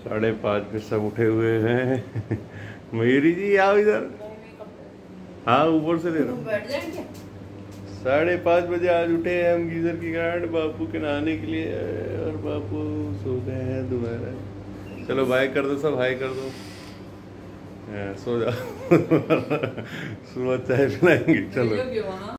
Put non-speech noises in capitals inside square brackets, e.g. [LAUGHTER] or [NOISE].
साढ़े पाँच पे सब उठे हुए हैं। मयूरी जी आओ इधर। हाँ ऊपर से दे रहा हूँ। साढ़े पाँच बजे आज उठे हैं हम गीजर की गांड बापू के नहाने के लिए और बापू सो गए हैं दोबारा। चलो बाय कर दो सब हाई कर दो। हाँ, सो जाओ। [LAUGHS] सुबह चाय पिलाएँगे चलो।